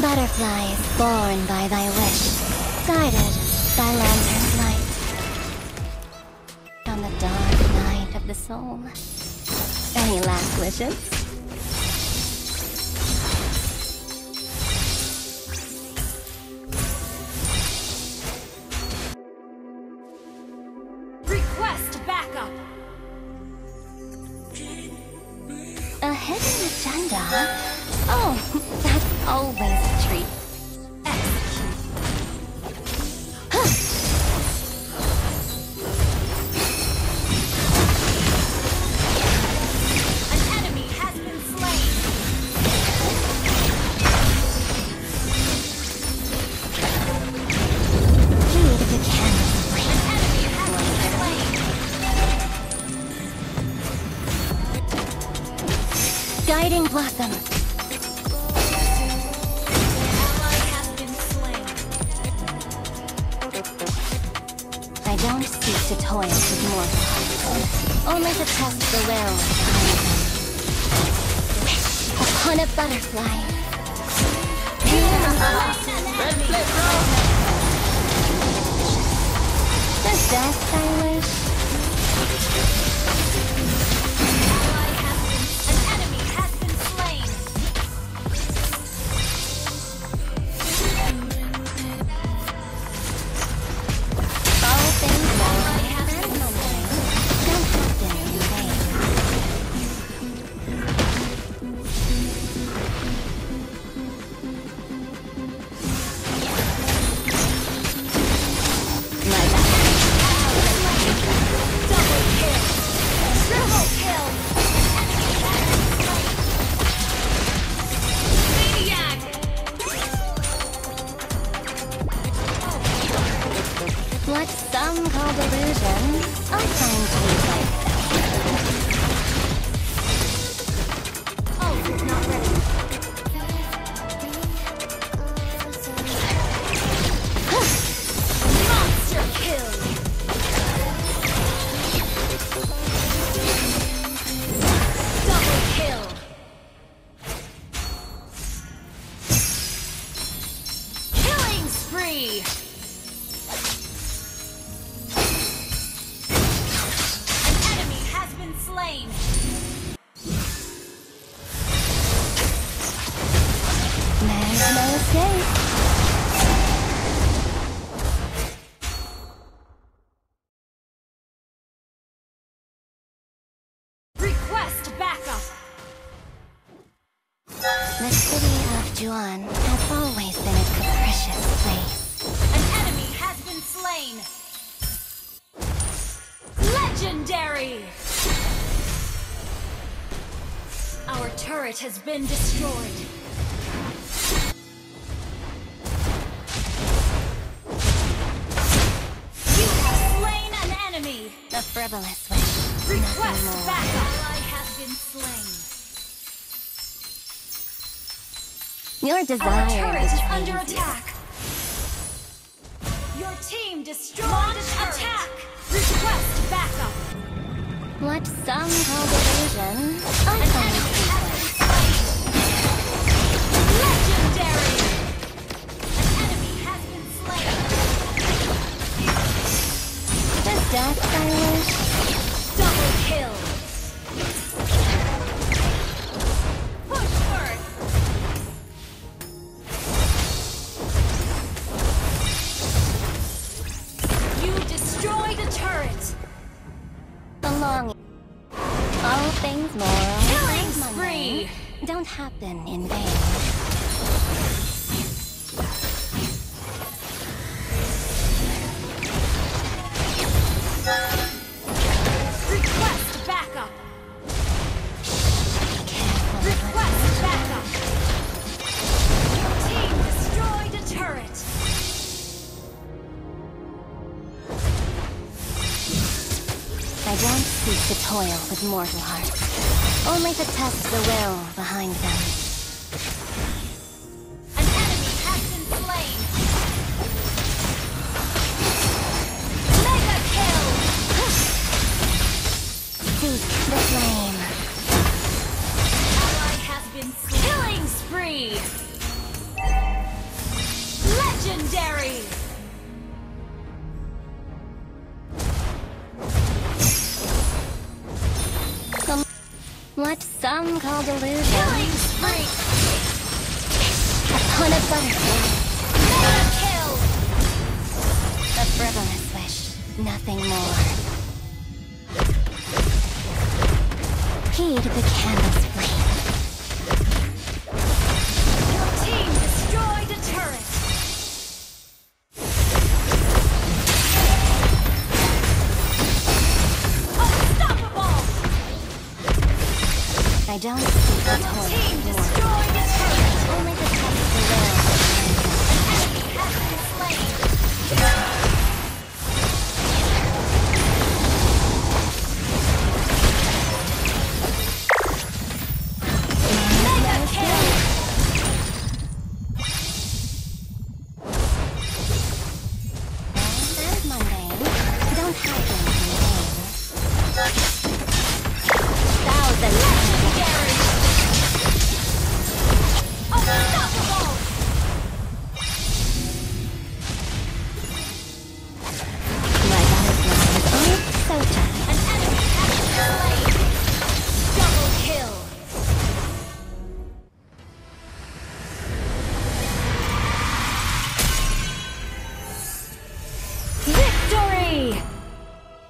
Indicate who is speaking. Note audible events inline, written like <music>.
Speaker 1: Butterflies born by thy wish, guided by lantern's light. On the dark night of the soul. Any last wishes?
Speaker 2: Request backup.
Speaker 1: A hidden agenda? Oh, <laughs> that's always Guiding blossom. I don't seek to toil with mortals, only to test the will upon a butterfly. The death I wish. What some call delusion, I find to be quite The city of has always been a place.
Speaker 2: An enemy has been slain. Legendary. Our turret has been destroyed.
Speaker 1: Frivolous.
Speaker 2: Request backup. Ally has been slain.
Speaker 1: Your
Speaker 2: Our
Speaker 1: desire
Speaker 2: turret is under attack. Your team destroyed Launch attack. Request backup.
Speaker 1: What some call I All things moral
Speaker 2: Killing spree.
Speaker 1: don't happen in vain.
Speaker 2: Request
Speaker 1: seek to toil with mortal hearts, only to test the will behind them.
Speaker 2: An enemy has been slain. Mega kill.
Speaker 1: Seek the flame.
Speaker 2: Ally has been slain. Killing spree.
Speaker 1: What some call delusion.
Speaker 2: Killing spree!
Speaker 1: Upon a butterfly.
Speaker 2: Mega kill!
Speaker 1: A frivolous wish, nothing more. Heed the candle don't see the toy.